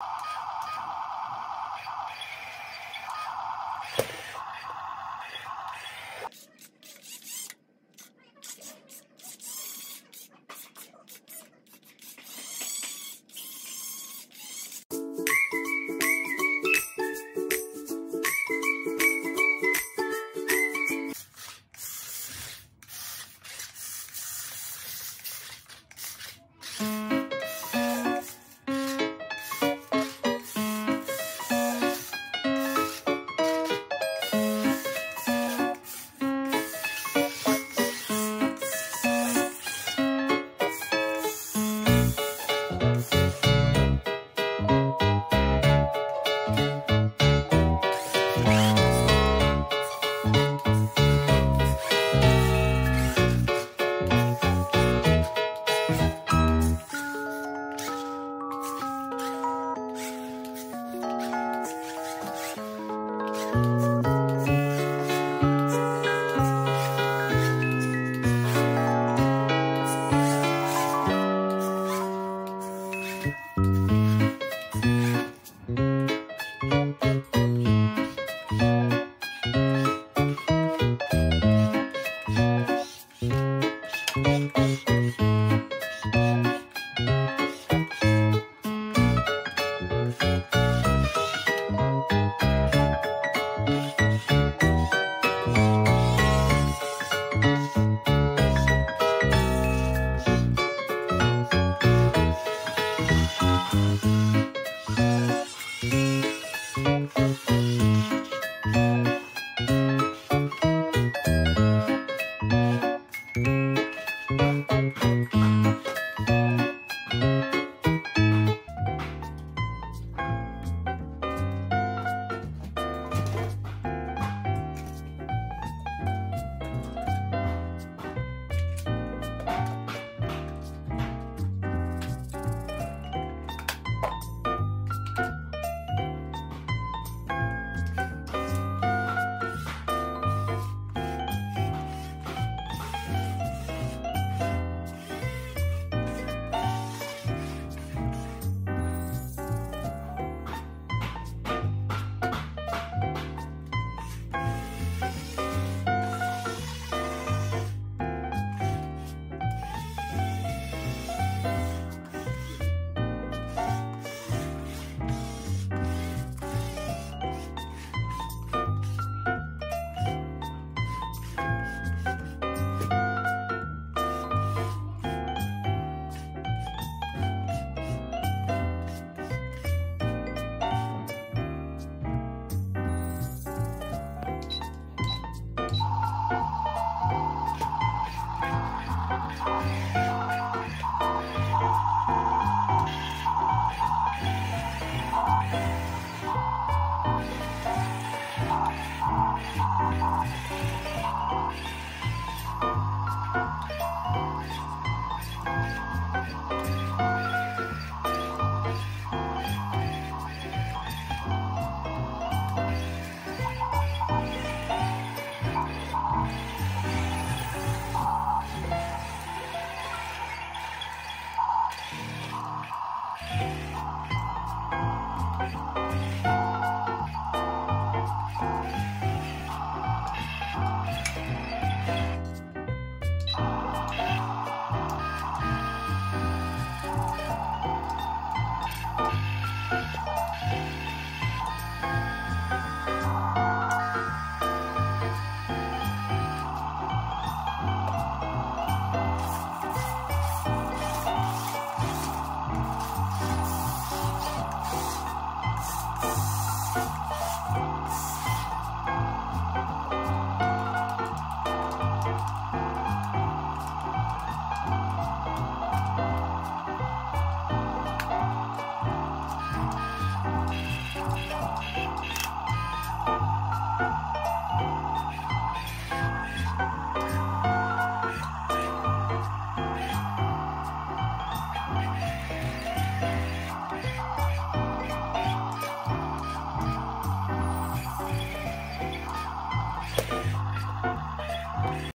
you